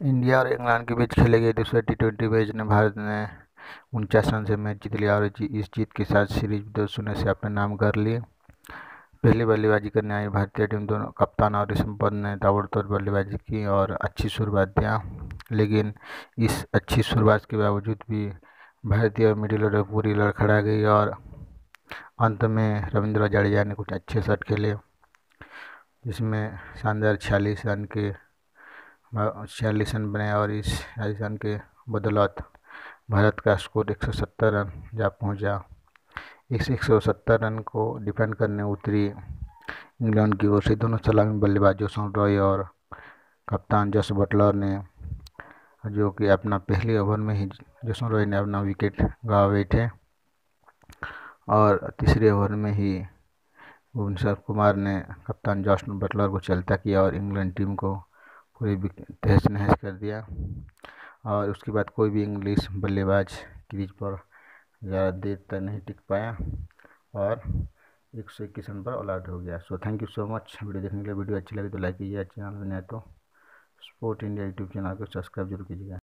India और England के बीच खेले गए दूसरे टी ट्वेंटी मैच में भारत ने उनचास रन से मैच जीत लिया और इस जीत के साथ सीरीज़ दो शून्य से अपने नाम कर लिए। पहली बल्लेबाजी करने आई भारतीय टीम दोनों, कप्तान और ऋषभ पंत ने ताबड़तोड़ बल्लेबाजी की और अच्छी शुरुआत दिया। लेकिन इस अच्छी शुरुआत के बावजूद भी भारतीय मिडिल ऑर्डर पूरी लड़खड़ा गई और अंत में रविंद्र जडेजा ने कुछ अच्छे शट खेले, जिसमें शानदार छियालीस रन के छियालीस रन बनाए और इस राजस्थान के बदौलत भारत का स्कोर 170 रन जा पहुँचा। इस 170 रन को डिफेंड करने उतरी इंग्लैंड की ओर से। दोनों सलामी बल्लेबाज जोसन रॉय और कप्तान जस बटलर ने जो कि अपना पहले ओवर में ही जोसन रॉय ने अपना विकेट गवा बैठे और तीसरे ओवर में ही भुवनेश्वर कुमार ने कप्तान जॉस बटलर को चलता किया और इंग्लैंड टीम को पूरी तहस नहस कर दिया। और उसके बाद कोई भी इंग्लिश बल्लेबाज क्रीज पर ज़्यादा देर तक नहीं टिक पाया और एक सौ इक्कीस रन पर ऑल आउट हो गया। So thank you so much video देखने के लिए वीडियो अच्छी लगी तो लाइक कीजिए चैनल में तो स्पोर्ट इंडिया यूट्यूब चैनल को सब्सक्राइब ज़रूर कीजिएगा।